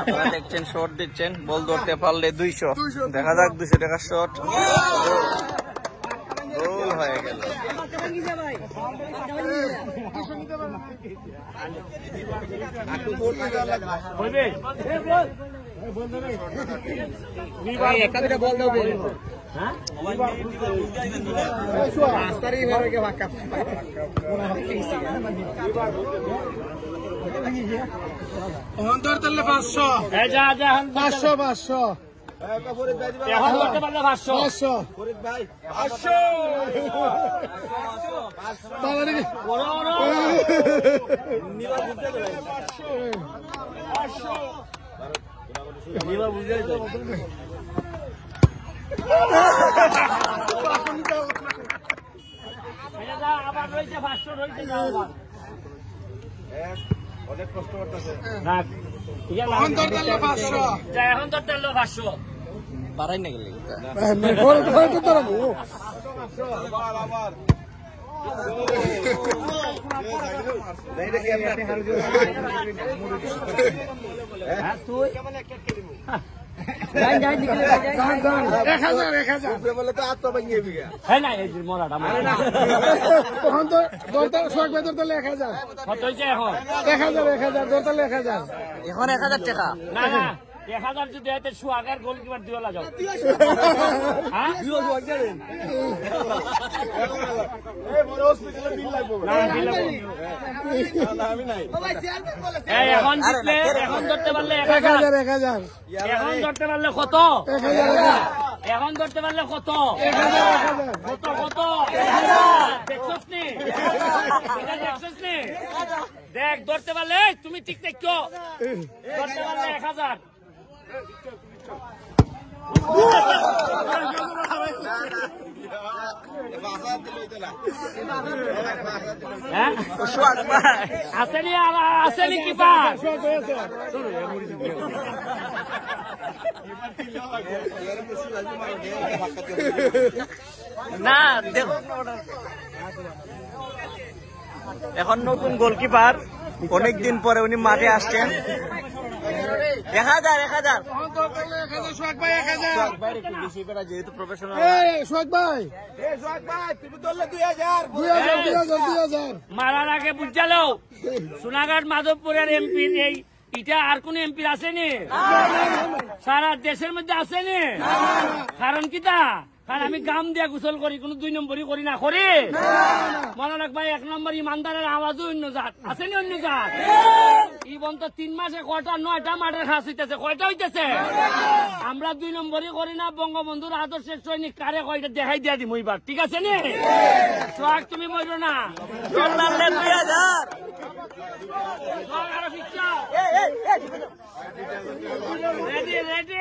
আপনারা দেখছেন শর্ট দিচ্ছেন বল ধরতে পারলে দুইশো। দেখা যাক দুইশো টাকার শর্ট গোল হয়ে গেল। পাঁচশো। পাঁচশো পাঁচশো পাঁচশো আবার রয়েছে পাঁচশো রয়েছে যা আবার। না, ঠিক আছে, অন্তর তাহলে এখন তো তেল পাঁচশো বাড়াই না গেলে তারা। হ্যাঁ, তুই এখন এক হাজার টাকা। এক হাজার যদি এতে সুয়াগার গোলকিপার দিওলা যাও হ্যাঁ? এখন জিতলে এখন ধরতে পারলে এক এক হাজার। হাজার এক হাজার। এখন ধরতে পারলে কত? এক হাজার এখন ধরতে পারলে কত? কত কত? দেখছস নি? দেখছস নি? দেখ ধরতে পারলে তুমি ঠিক দেখছ। ধরতে পারলে এক হাজার। আসেনি আসেনি কিপার না দেখো এখন নতুন গোলকিপার অনেকদিন পরে উনি মাঠে আসছেন। এক হাজার এক হাজার। এক হাজার। সোয়াক ভাই এক হাজার যেহেতু প্রফেশনাল এই সোয়াক ভাই। দুই হাজার। দুই হাজার দুই হাজার মারার আগে বুঝালো। সোনাঘাট মাধবপুরের এমপি এই এটা আর কোন এমপি আসেনি? সারা দেশের মধ্যে আসেনি? কারণ কিতা কারণ আমি গাম দিয়া গোসল করি কোন দুই নম্বরই করি না করি? মনে রাখবাই এক নম্বর ইমানদারের আওয়াজও অন্য জাত আসেনি অন্য জাত? ইবন তো তিন মাসে কয়টা নয়টা মাঠের খাস হইতেছে কয়টা হইতেছে? আমরা দুই নম্বরই করি না বঙ্গবন্ধুর আদর্শের সৈনিক কারে কয়টা দেখাই দিয়া দিম এবার ঠিক আছে নি? সোহাগ তুমি মরো না। Ready ready